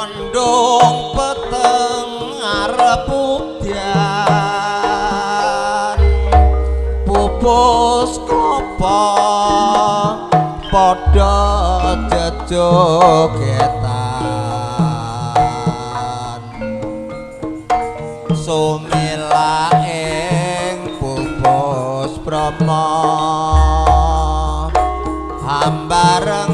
mendung peteng arep udan. Pupus kopo padha jejogetan sumila ing pupus brama hambareng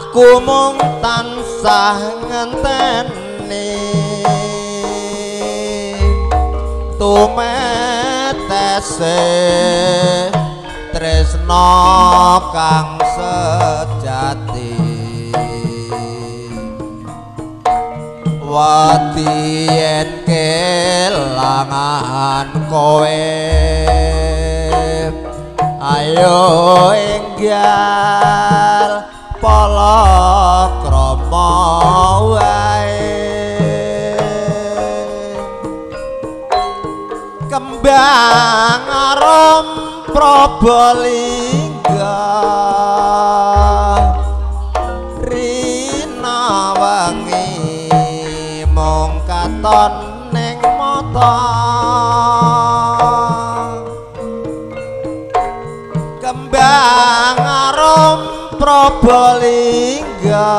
aku mung tansah ngenteni. Tumetese tresna kang sejati. Wati yen kelangan kowe ayo enggal kembang arom prabalingga. Rina wangi mung katon ning mata. Kembang arom prabalingga.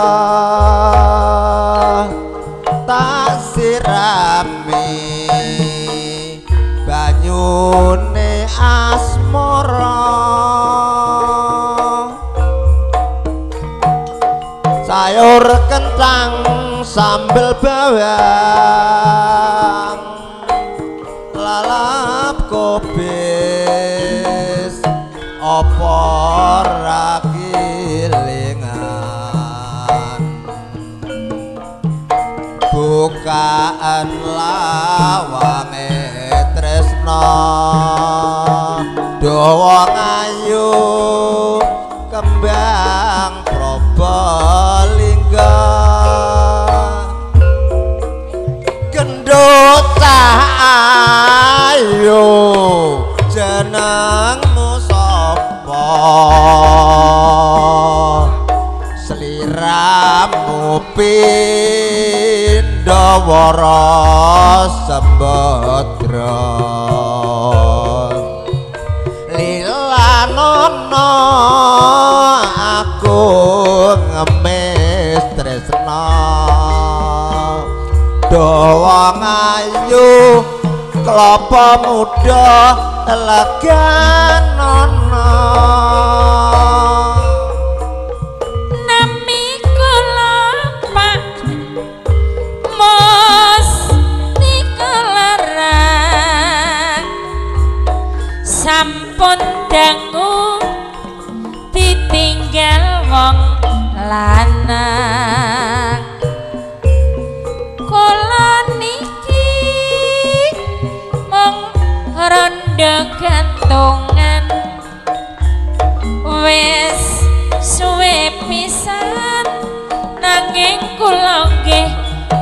Tak sirami banyune asmara. Sayur kentang sambel bawang lalap kobis. Apa ra kilingan? Bukaan tresna dawa ngayu kembang probolingga gendut ayo jenengmu sapa? Sliramu pindawara sembadra dawa ngayu kelapa muda leganono nami kula pak mos nikalarang sampun dangu pisan nanging kula nggih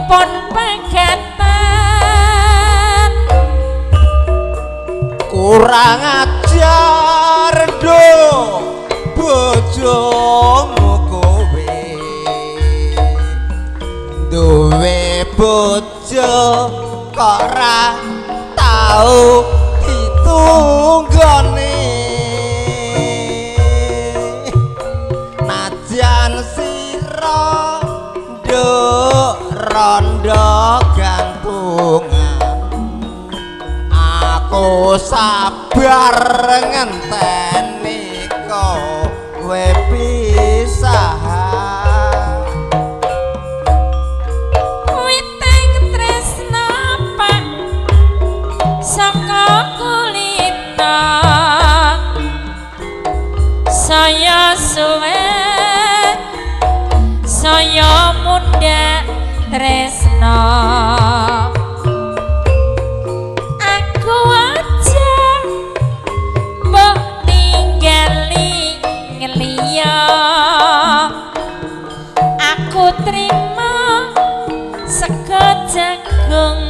pun pegatan kurang ajar do bojomu kowe. Duwe bojo kok ra tau ditunggone aku sabar ngenteni pak. Saka kulita saya muda tresna aku terima sego jagung